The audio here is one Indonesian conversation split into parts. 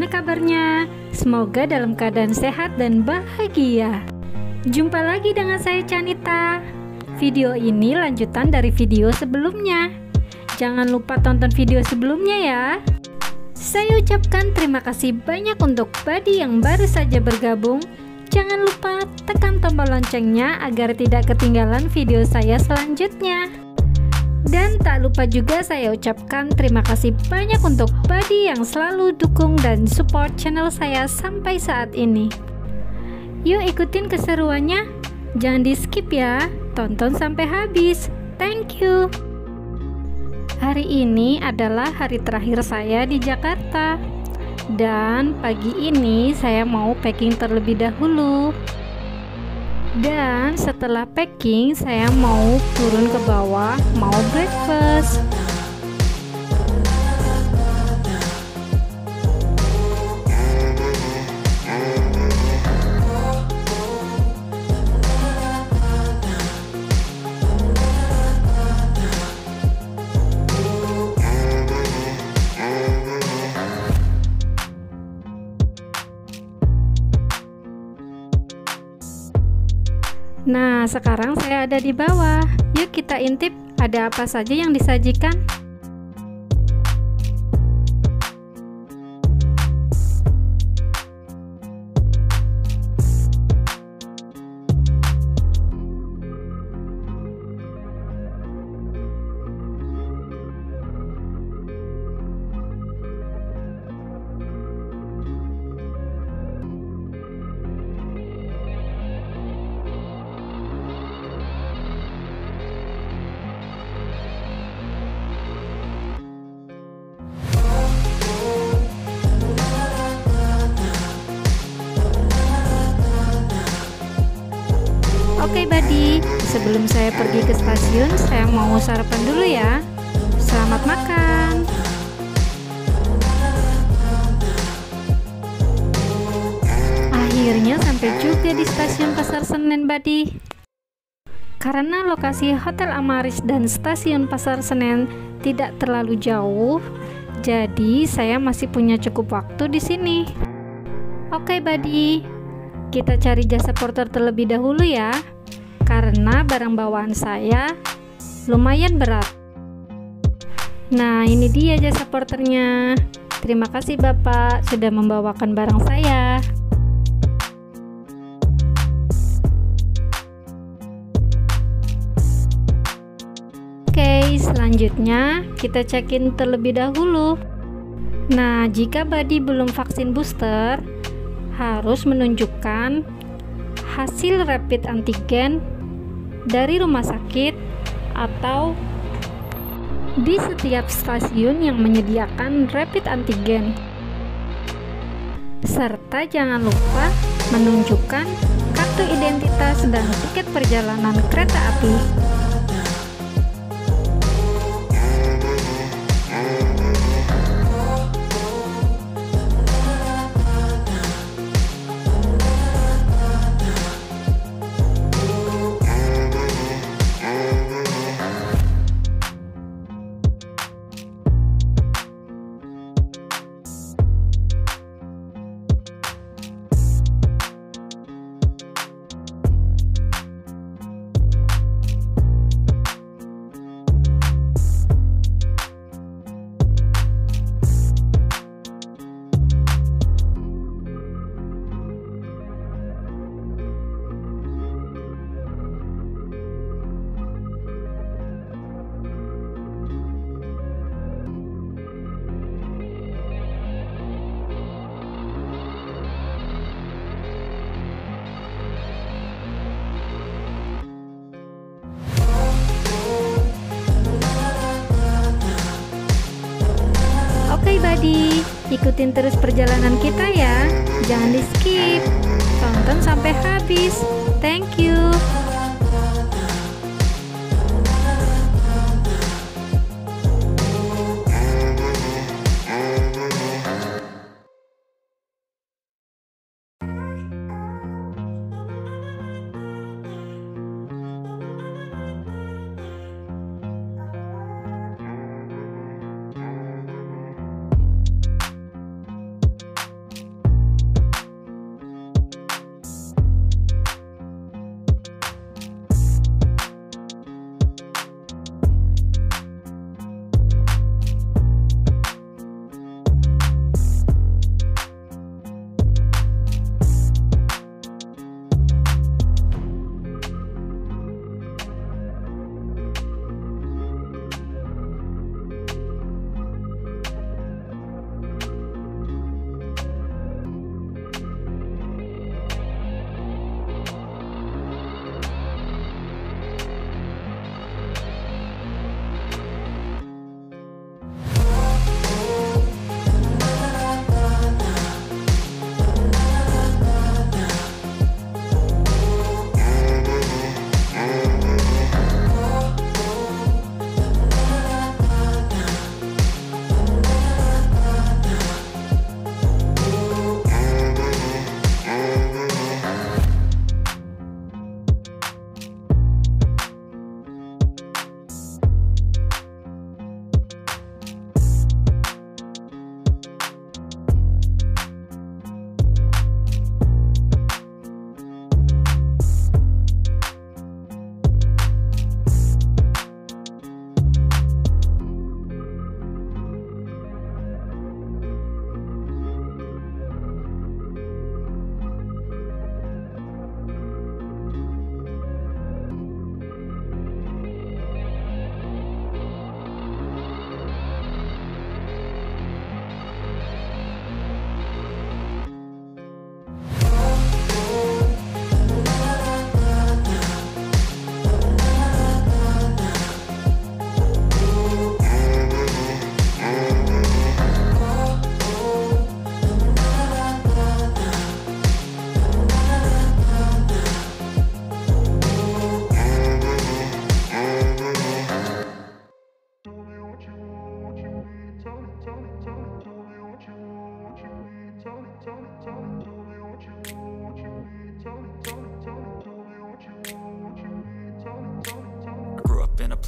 Bagaimana kabarnya? Semoga dalam keadaan sehat dan bahagia. Jumpa lagi dengan saya Canita. Video ini lanjutan dari video sebelumnya. Jangan lupa tonton video sebelumnya ya. Saya ucapkan terima kasih banyak untuk Badi yang baru saja bergabung. Jangan lupa tekan tombol loncengnya agar tidak ketinggalan video saya selanjutnya. Dan tak lupa juga saya ucapkan terima kasih banyak untuk Badi yang selalu dukung dan support channel saya sampai saat ini. Yuk ikutin keseruannya. Jangan di skip ya, tonton sampai habis. Thank you. Hari ini adalah hari terakhir saya di Jakarta. Dan pagi ini saya mau packing terlebih dahulu. Dan setelah packing, saya mau turun ke bawah, mau breakfast. Nah, sekarang saya ada di bawah. Yuk kita intip ada apa saja yang disajikan. Sebelum saya pergi ke stasiun, saya mau sarapan dulu ya. Selamat makan. Akhirnya sampai juga di stasiun Pasar Senen Badi. Karena lokasi Hotel Amaris dan stasiun Pasar Senen tidak terlalu jauh, jadi saya masih punya cukup waktu di sini. Oke, Badi. Kita cari jasa porter terlebih dahulu ya. Karena barang bawaan saya lumayan berat. Nah, ini dia jasa porternya. Terima kasih Bapak sudah membawakan barang saya. Oke, selanjutnya kita cekin terlebih dahulu. Nah, jika Badi belum vaksin booster, harus menunjukkan hasil rapid antigen dari rumah sakit atau di setiap stasiun yang menyediakan rapid antigen. Serta jangan lupa menunjukkan kartu identitas dan tiket perjalanan kereta api. Ikutin terus perjalanan kita ya. Jangan di skip. Tonton sampai habis. Thank you.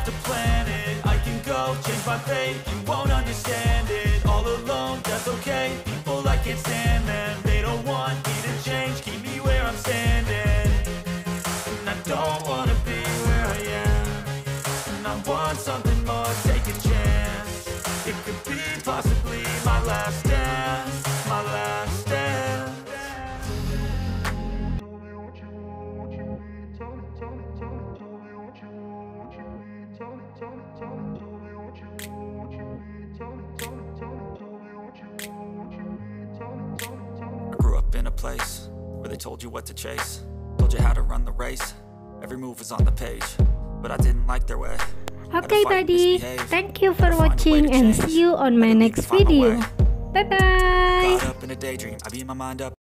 left a planet I can go change my fate place where they told you what to chase, told you how to run the race. Every move was on the page, but I didn't like their way. Okay buddy, thank you for to find a way watching and see you on my to leave next to find my video. way. Bye bye.